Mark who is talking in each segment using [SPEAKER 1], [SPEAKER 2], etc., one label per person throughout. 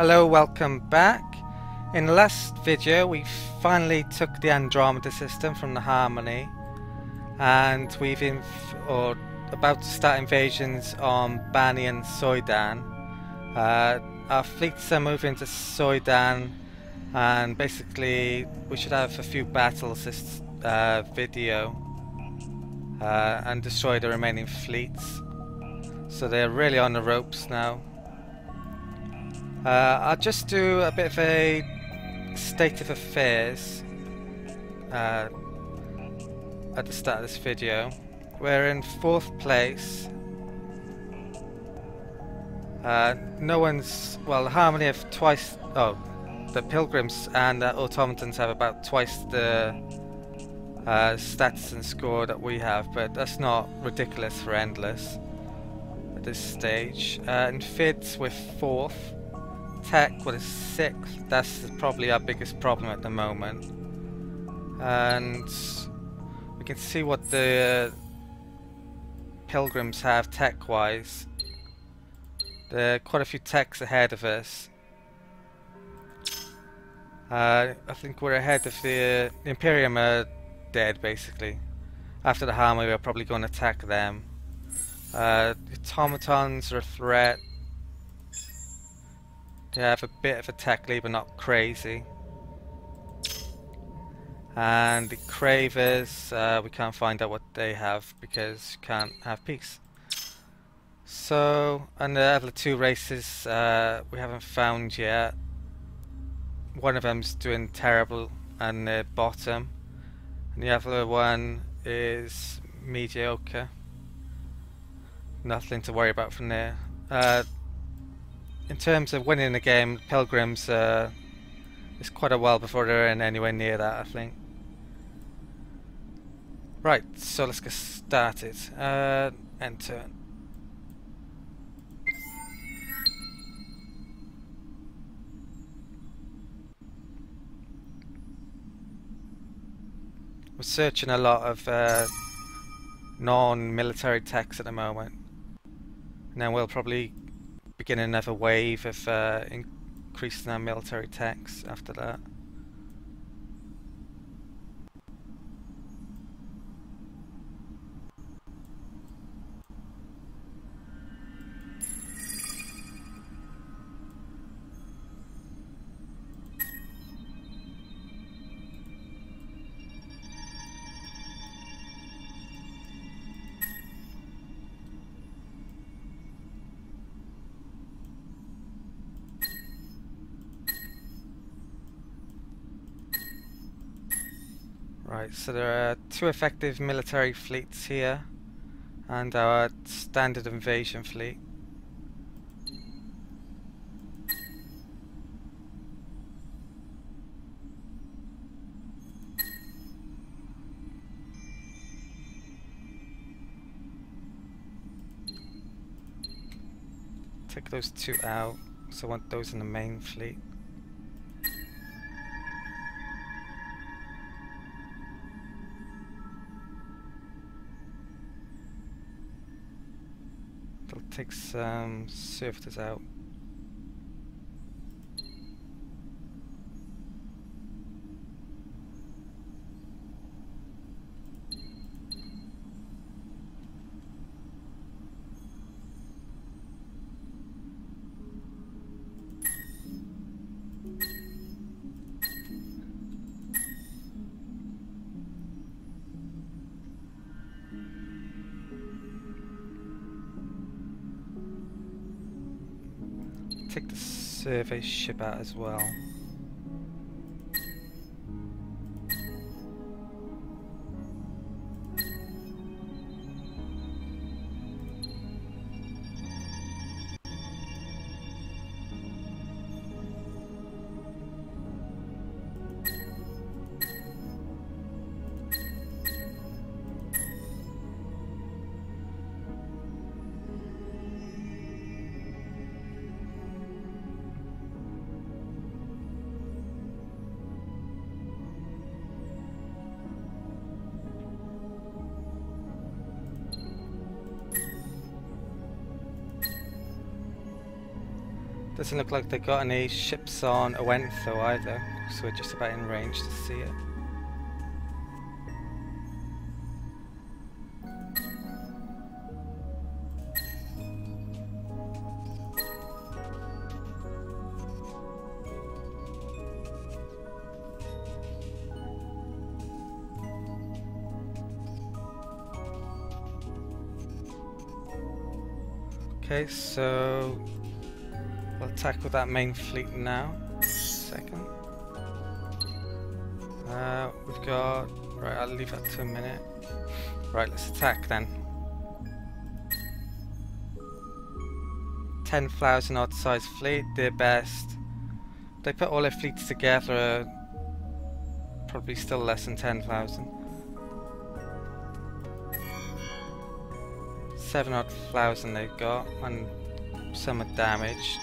[SPEAKER 1] Hello, welcome back. In the last video we finally took the Andromeda system from the Harmony and we've or about to start invasions on Bani and Soidan. Uh, our fleets are moving to Soidan and basically we should have a few battles this uh, video uh, and destroy the remaining fleets. So they're really on the ropes now. Uh, I'll just do a bit of a state of affairs uh, at the start of this video. We're in fourth place. Uh, no one's, well, Harmony have twice, oh, the Pilgrims and the Automatons have about twice the uh, stats and score that we have, but that's not ridiculous for Endless at this stage. Uh, and Fids with fourth. Tech with a sixth. That's probably our biggest problem at the moment. And we can see what the Pilgrims have tech-wise. There are quite a few techs ahead of us. Uh, I think we're ahead of the, the Imperium are dead basically. After the Harmony we're probably going to attack them. Uh, automatons are a threat. They have a bit of attack lead but not crazy. And the Cravers, uh, we can't find out what they have because you can't have peace. So, and the other two races uh, we haven't found yet. One of them's doing terrible and the bottom. And the other one is mediocre. Nothing to worry about from there. Uh, in terms of winning the game, Pilgrims, uh, it's quite a while before they're in anywhere near that, I think. Right, so let's get started. Uh, enter. We're searching a lot of uh, non-military techs at the moment. Now we'll probably begin another wave of uh, increasing our military techs after that. So there are two effective military fleets here and our standard invasion fleet. Take those two out, so I want those in the main fleet. Take some servitors out. Survey ship out as well. Doesn't look like they've got any ships on Owentho either, so we're just about in range to see it. Okay, so with that main fleet now. Second. Uh, we've got... Right, I'll leave that to a minute. Right, let's attack then. 10,000 odd size fleet, their best. They put all their fleets together, probably still less than 10,000. seven odd thousand they've got, and some are damaged,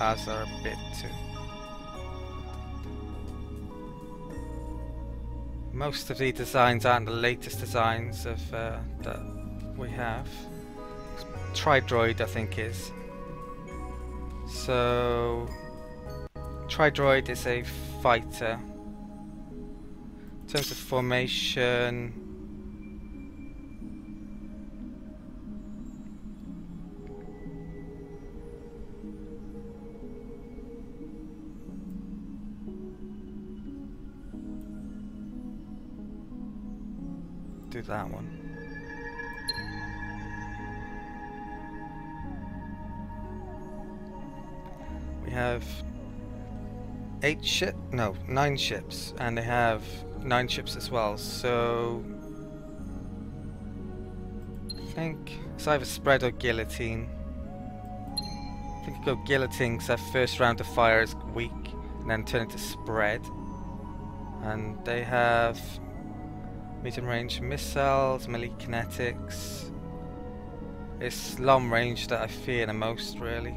[SPEAKER 1] as are a bit too. Most of the designs aren't the latest designs of uh, that we have. Tridroid, I think, is. So, Tridroid is a fighter. In terms of formation, that one. We have eight ship, no, nine ships, and they have nine ships as well. So I think it's either spread or guillotine. I think I go guillotine because that first round of fire is weak, and then turn it to spread. And they have medium range missiles, melee kinetics. It's long range that I fear the most really.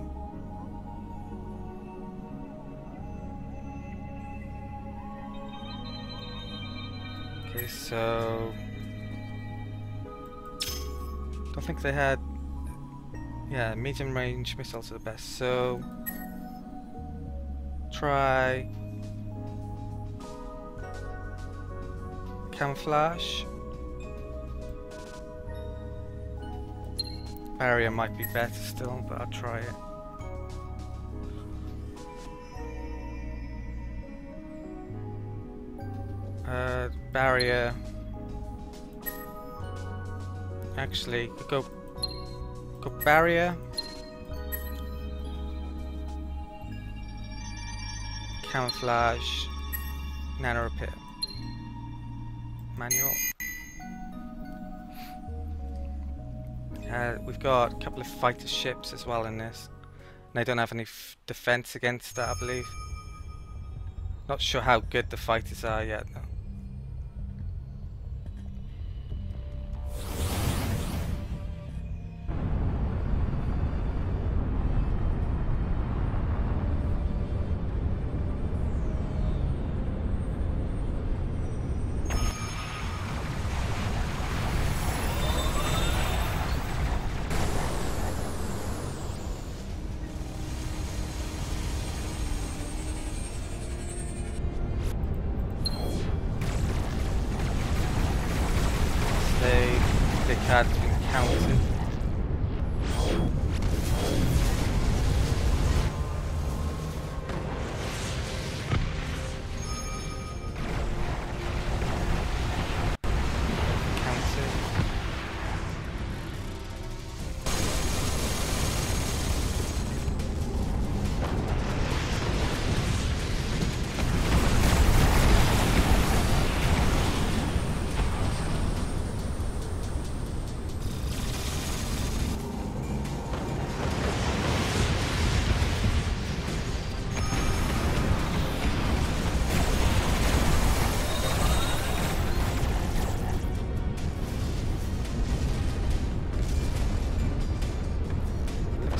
[SPEAKER 1] Okay, so don't think they had yeah, medium range missiles are the best, so try camouflage. Barrier might be better still, but I'll try it. Uh, barrier. Actually, go go barrier. Camouflage. Nano repair manual. Uh, we've got a couple of fighter ships as well in this. And they don't have any defense against that, I believe. Not sure how good the fighters are yet, though.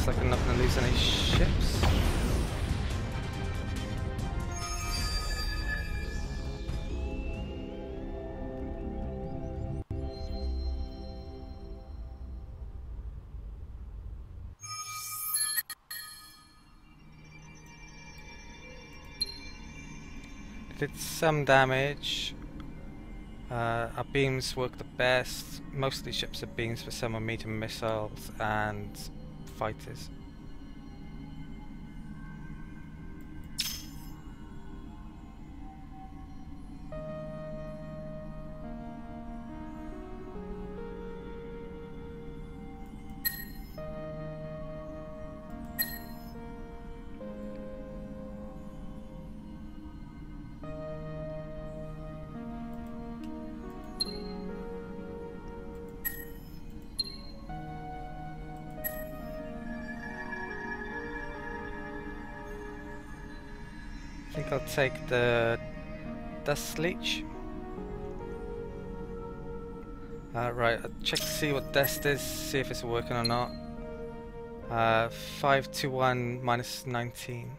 [SPEAKER 1] looks like I'm not gonna lose any ships. Did some damage. Uh, our beams work the best. Mostly ships are beams for some meter missiles and fighters. Take the dust leech. Uh, right, check to see what dust is, see if it's working or not. Uh, 521 minus 19.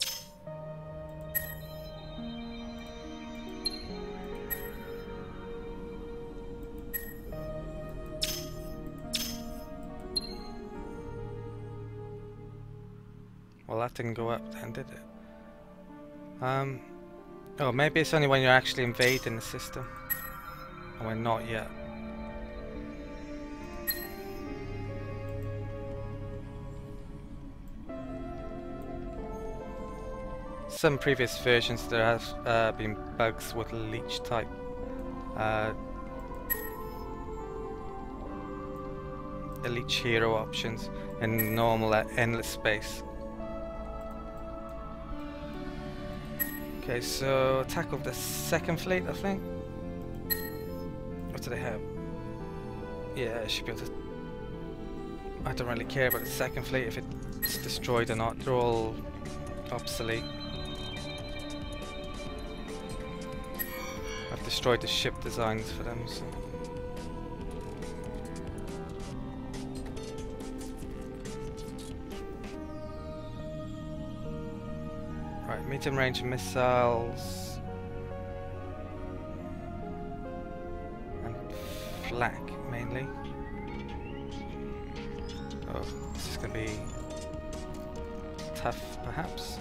[SPEAKER 1] Well, that didn't go up then, did it? Um, oh, maybe it's only when you're actually invading the system. And we're not yet. Some previous versions there have uh, been bugs with leech type uh, Elite hero options in normal uh, endless space. Okay, so attack of the second fleet, I think. What do they have? Yeah, I should be able to. I don't really care about the second fleet if it's destroyed or not. They're all obsolete. I've destroyed the ship designs for them. So. Medium range missiles. And flak mainly. Oh, this is gonna be tough perhaps.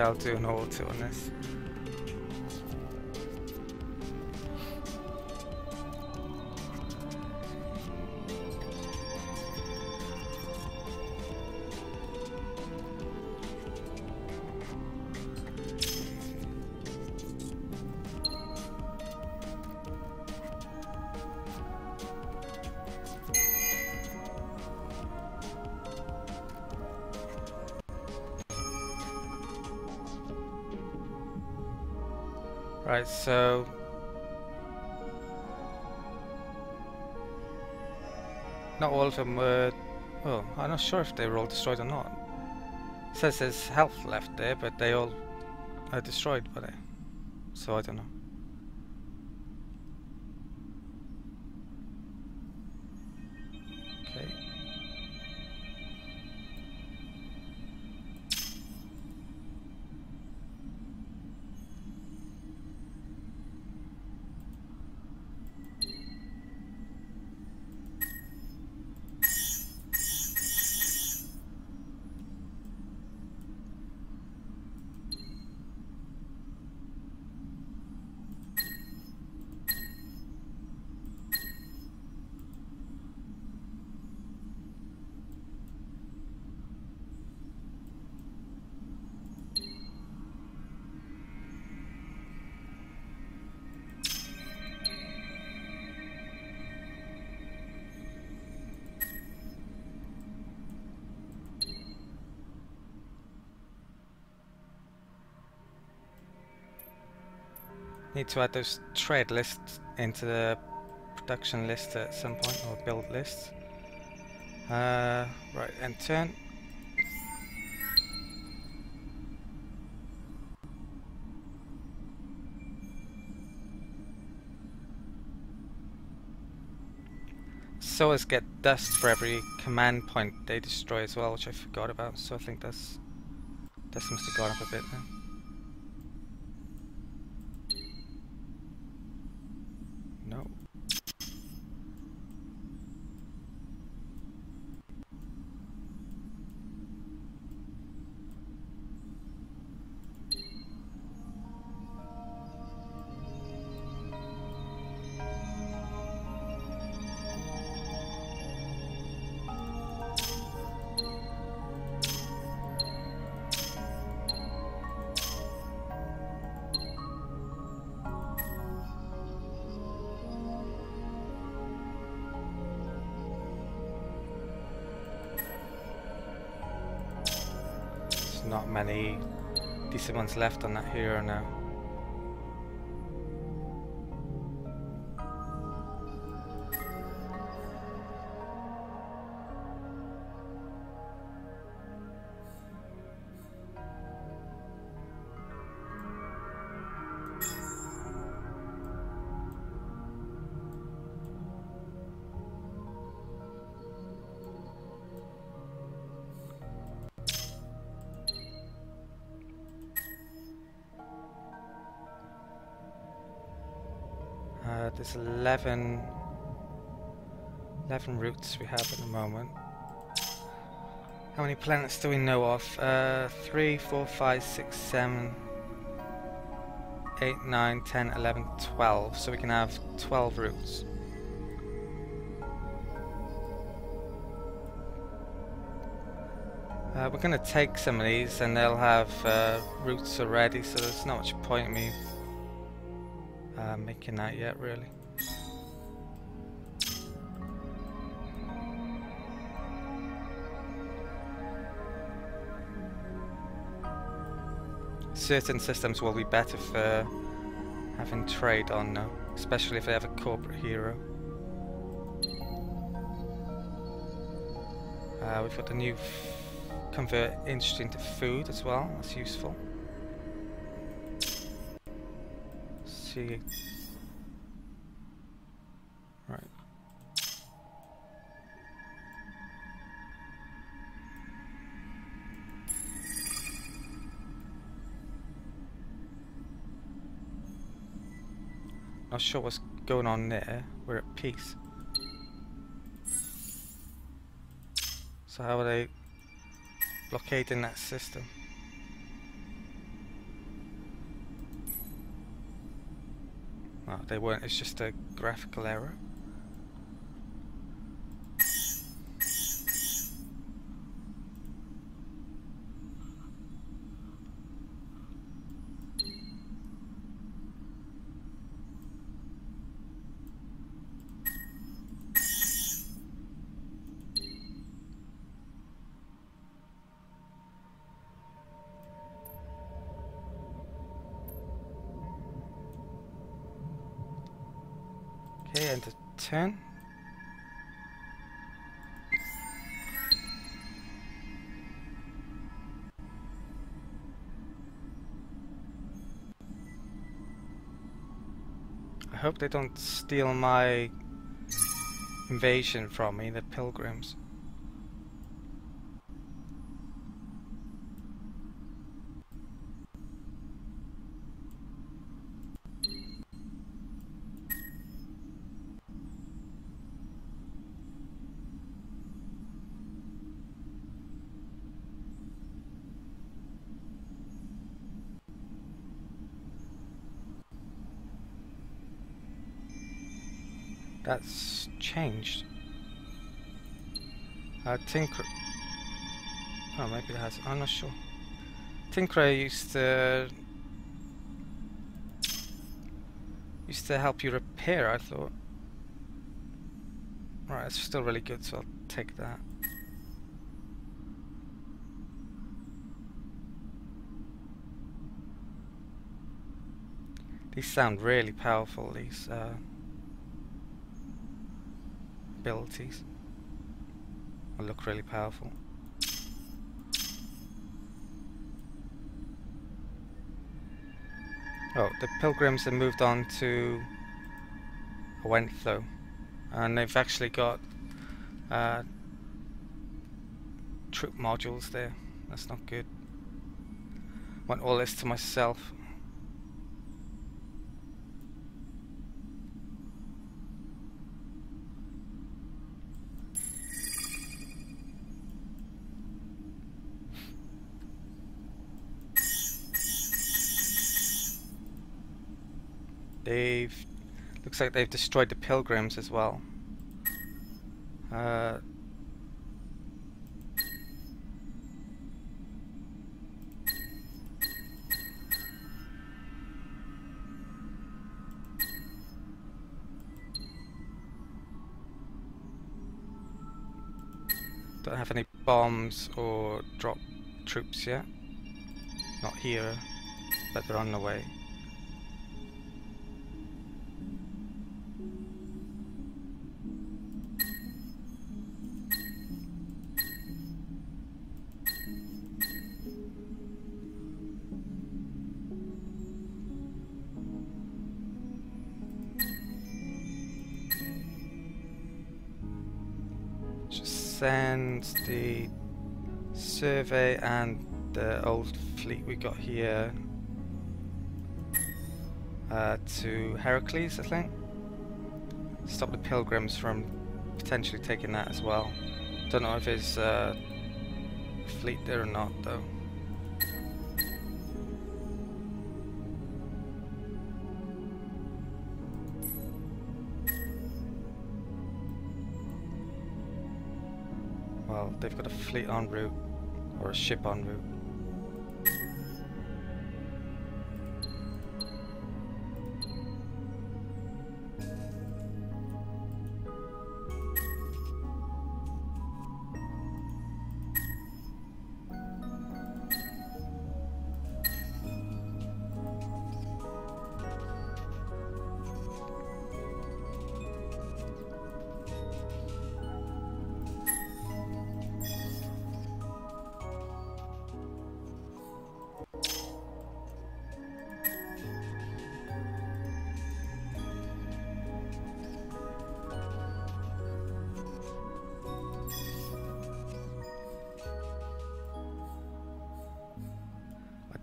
[SPEAKER 1] I'll do an auto on this. Right, so not all of them were. Oh, I'm not sure if they were all destroyed or not. It says there's health left there, but they all are destroyed by. So I don't know. Need to add those trade lists into the production list at some point, or build list. Uh, right, and turn. Sowers get dust for every command point they destroy as well, which I forgot about, so I think that's This must have gone up a bit then. Not many decent ones left on that hero now. There's 11, 11 routes we have at the moment. How many planets do we know of? Uh, 3, 4, 5, 6, 7, 8, 9, 10, 11, 12. So we can have 12 routes. Uh, we're going to take some of these and they'll have uh, routes already, so there's not much point in me making that yet, really. Certain systems will be better for having trade on now, especially if they have a corporate hero. Uh, we've got the new convert industry into food as well, that's useful. see. Not sure what's going on there. We're at peace. So how are they blockading that system? Well, they weren't, it's just a graphical error. And 10. I hope they don't steal my invasion from me, the pilgrims. That's changed. Uh, Tinker... Oh, maybe it has. I'm not sure. Tinkerer used to... Used to help you repair, I thought. Right, it's still really good, so I'll take that. These sound really powerful, these uh, abilities. Will look really powerful. Oh, the pilgrims have moved on to Wentflow and they've actually got uh, troop modules there. That's not good. want all this to myself. They've looks like they've destroyed the pilgrims as well. Uh, don't have any bombs or drop troops yet. Not here, but they're on the way. Survey and the old fleet we got here uh, to Heracles, I think. Stop the pilgrims from potentially taking that as well. Don't know if there's uh, a fleet there or not, though. Well, they've got a fleet en route, or a ship en route.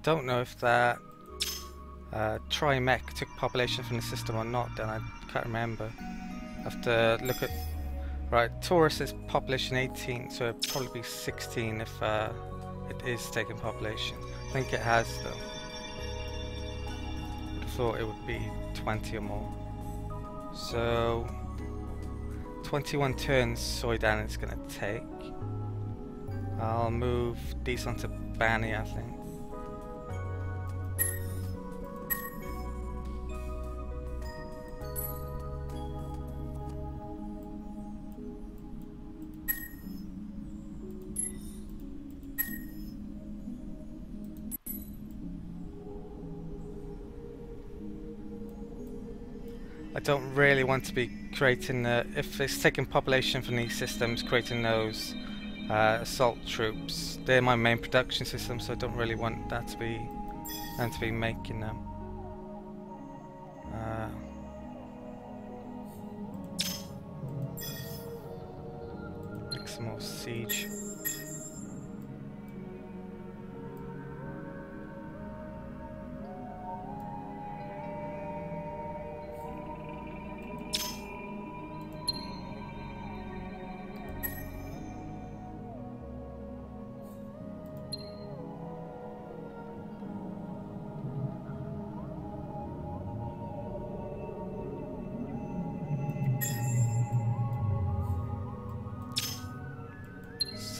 [SPEAKER 1] Don't know if that uh, Trimech took population from the system or not, then I can't remember. I have to look at... Right, Taurus is population 18, so it'd probably be 16 if uh, it is taking population. I think it has though. I thought it would be 20 or more. So... 21 turns Soidan is going to take. I'll move these onto Bani, I think. Don't really want to be creating, if it's taking population from these systems, creating those uh, assault troops. They're my main production system, so I don't really want that to be, them to be making them.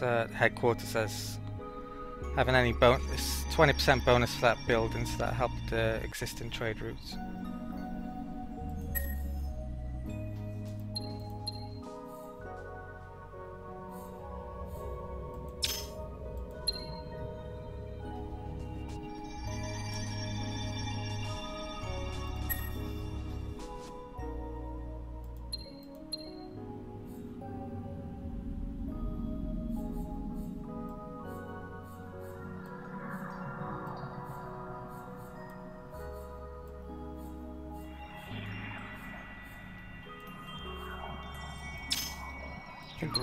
[SPEAKER 1] Uh, headquarters says having any bonus 20% bonus for that building, so that helped the existing trade routes.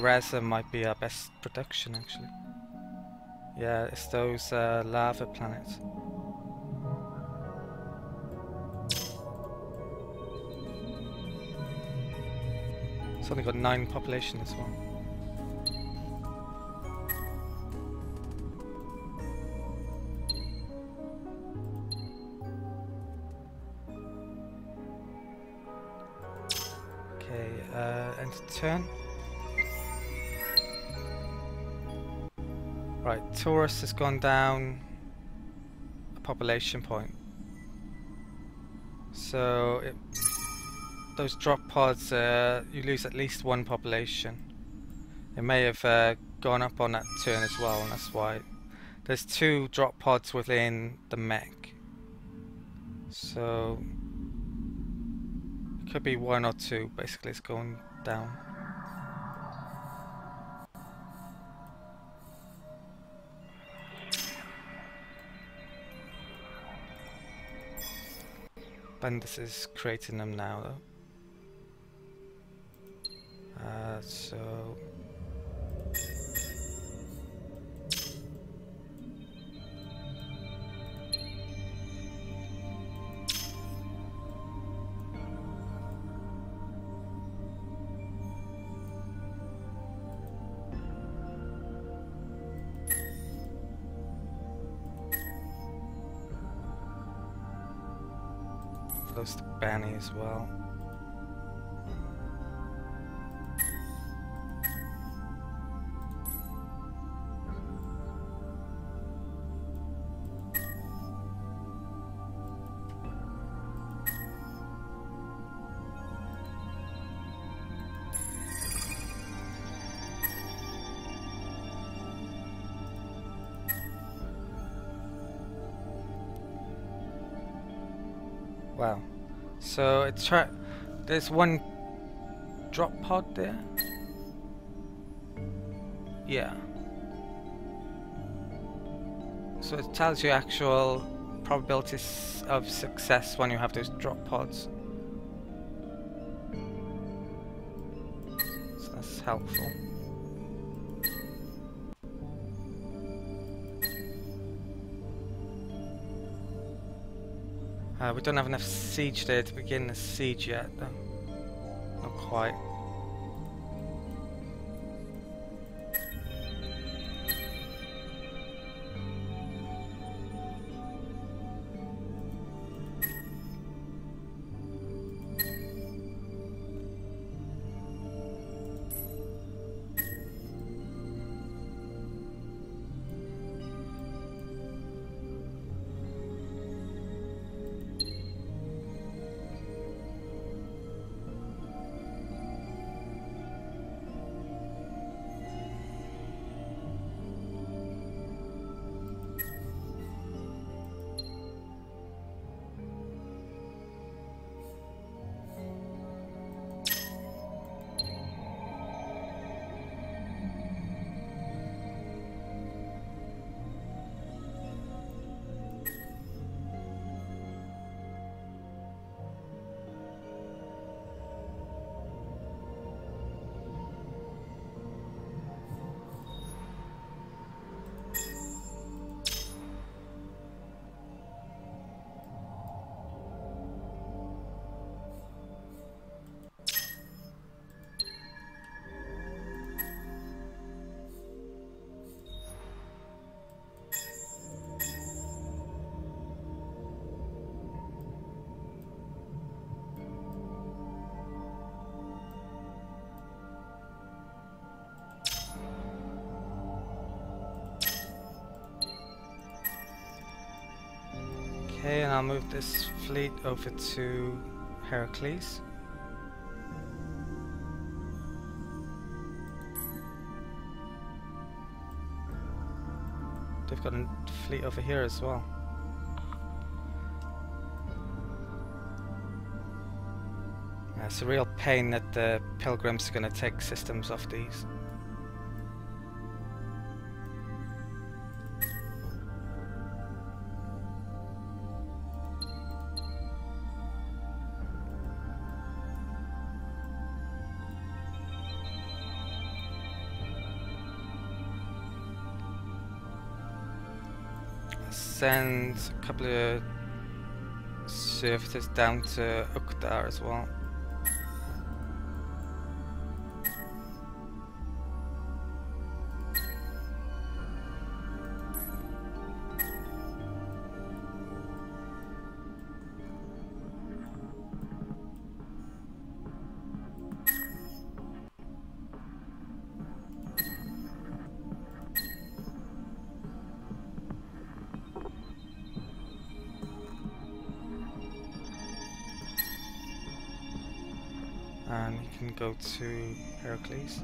[SPEAKER 1] Reza might be our best production actually. Yeah, it's those uh, lava planets. It's only got nine population as well. Okay, uh, end turn. Right, Taurus has gone down a population point. So it, those drop pods, uh, you lose at least one population. It may have uh, gone up on that turn as well, and that's why. There's two drop pods within the mech. So it could be one or two, basically it's going down. Bendis is creating them now though. Uh, so close to Benny as well. There's one drop pod there. Yeah. So it tells you actual probabilities of success when you have those drop pods. So that's helpful. Uh, we don't have enough siege there to begin the siege yet, though. Not quite. Okay, and I'll move this fleet over to Heracles. They've got a fleet over here as well. Yeah, it's a real pain that the pilgrims are going to take systems off these. Send a couple of servitors down to Ukhdar as well. Go to Heracles.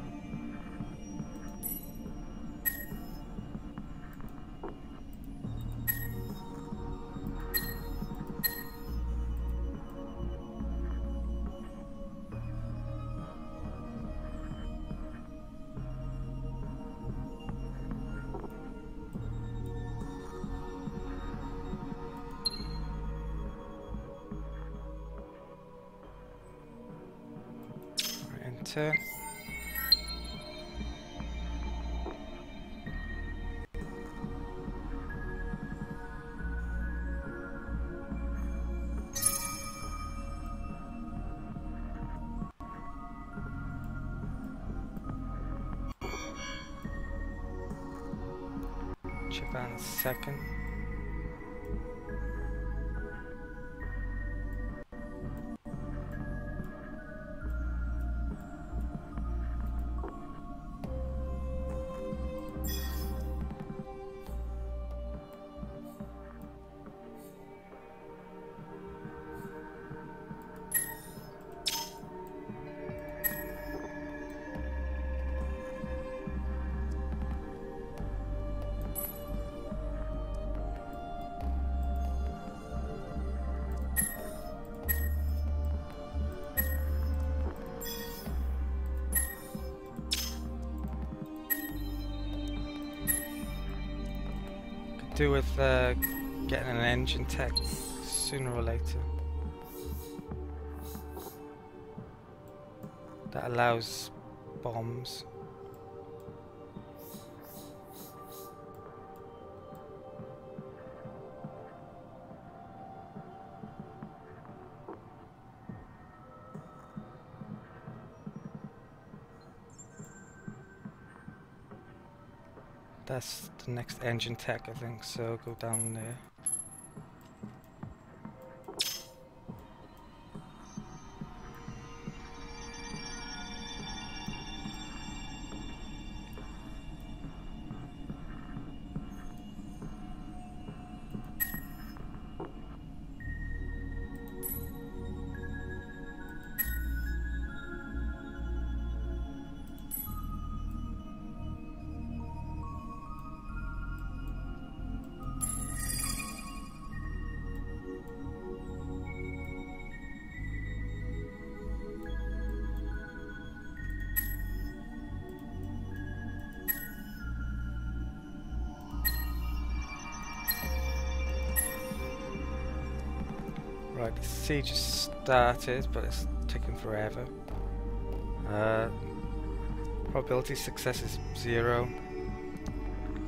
[SPEAKER 1] Enter. Japan second. Uh, getting an engine tech sooner or later. That allows bombs. That's the next engine tech, I think, so go down there. Has started, but it's taking forever. Uh, probability success is zero.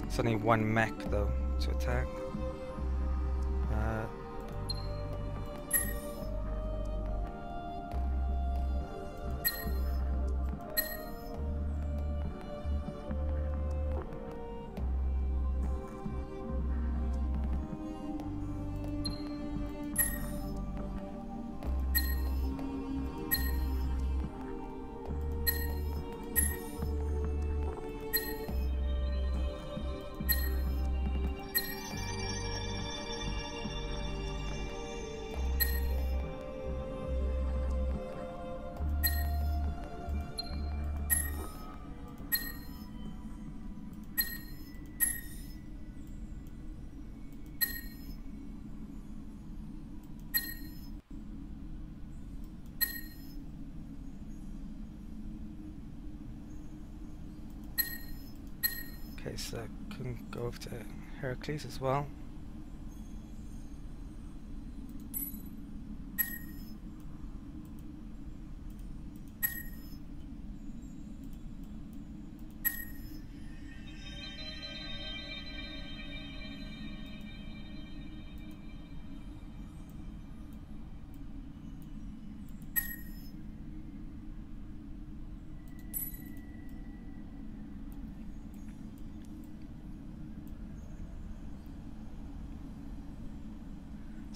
[SPEAKER 1] It's only one mech though to attack. Okay, so I can go to Heracles as well.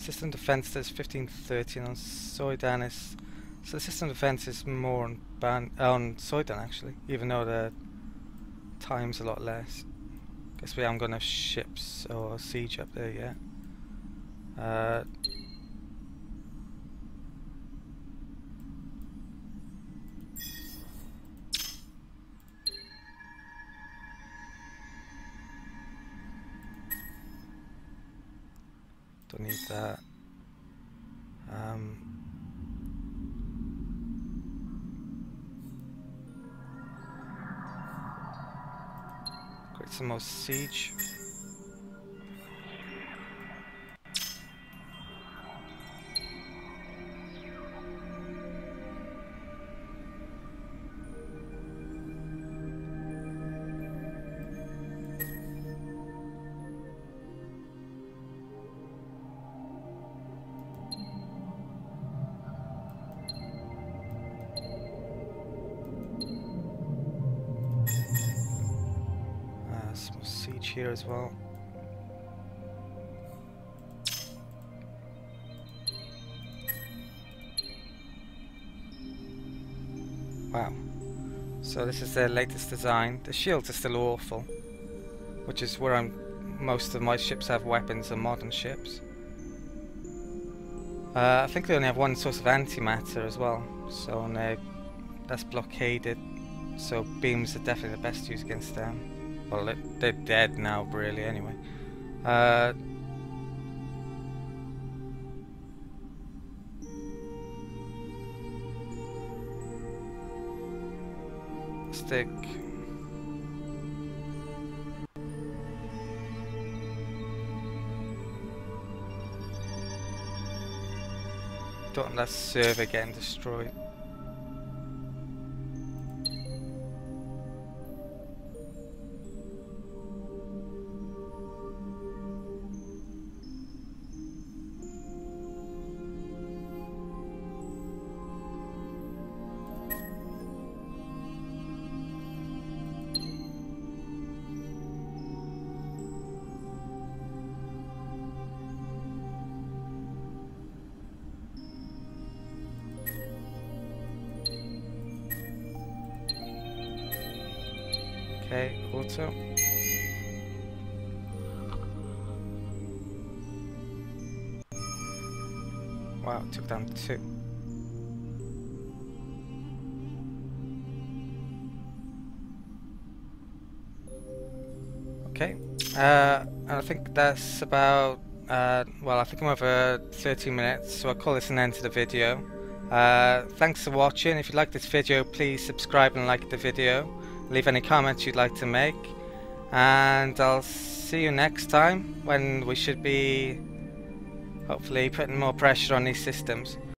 [SPEAKER 1] System defense does 1513 on Soidanis. So the system defense is more on ban on Soidan actually, even though the time's a lot less. Guess we haven't got enough ships or siege up there yet. Uh, some more siege. Here as well. Wow. So this is their latest design. The shields are still awful, which is where I'm. Most of my ships have weapons and modern ships. Uh, I think they only have one source of antimatter as well, so they, that's blockaded. So beams are definitely the best use against them. They're, dead now, really. Anyway. Uh, stick. Don't let server getting destroyed. Okay, auto. Wow, it took down two. Okay, uh, and I think that's about, uh, well, I think I'm over 13 minutes, so I'll call this an end to the video. Uh, thanks for watching. If you like this video, please subscribe and like the video. Leave any comments you'd like to make. And I'll see you next time when we should be hopefully putting more pressure on these systems.